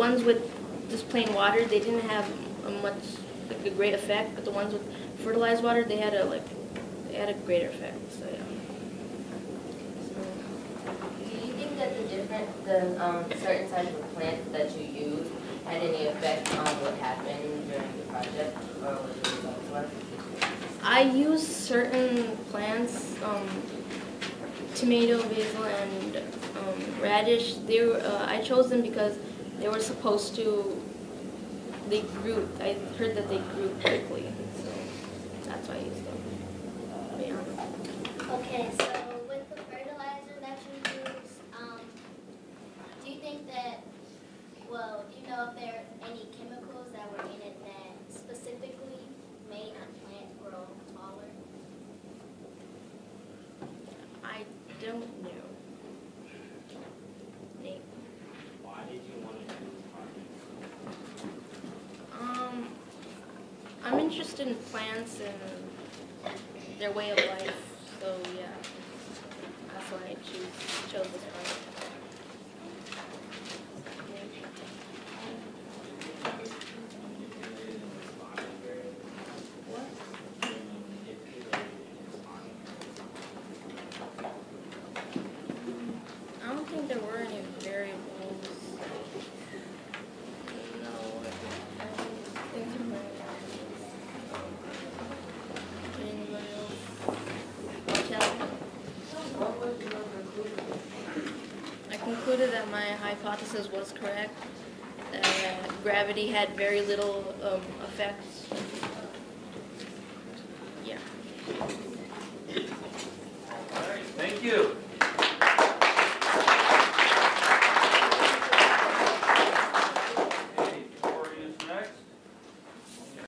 ones with just plain water, they didn't have a much, like a great effect, but the ones with fertilized water, they had a like, they had a greater effect, so yeah. Do you think that the different, the um, certain types of plants that you use had any effect on what happened during the project or what the results were? I used certain plants, um, tomato, basil, and um, radish. They were, uh, I chose them because they were supposed to. They grew. I heard that they grew quickly, so that's why I used them. Yeah. Okay, so with the fertilizer that you use, um, do you think that, well, do you know if there are any chemicals that were in it that specifically made the plant grow taller? I don't know. Nate. Why did you want to do this project? Um, I'm interested in plants and their way of life, so yeah, that's why I choose chose this project. What? I don't think there were any variables. No, I don't think there were. Anybody else? Tell me. What was your conclusion? I concluded that my hypothesis was correct, that gravity had very little um, effects. Yeah.